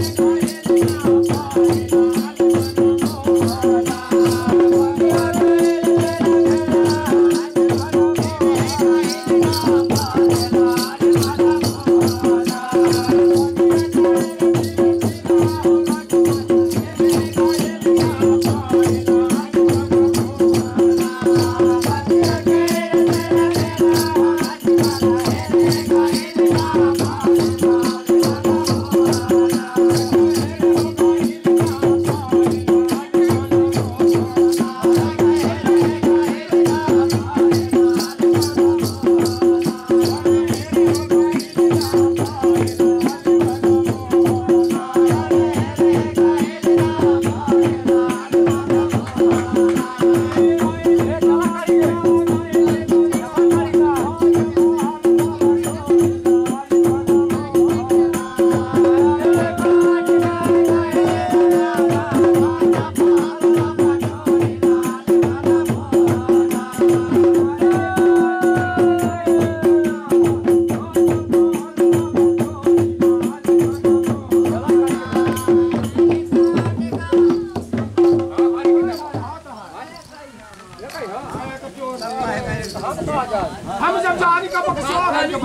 Just हम जब जारी का पक्ष हैं तो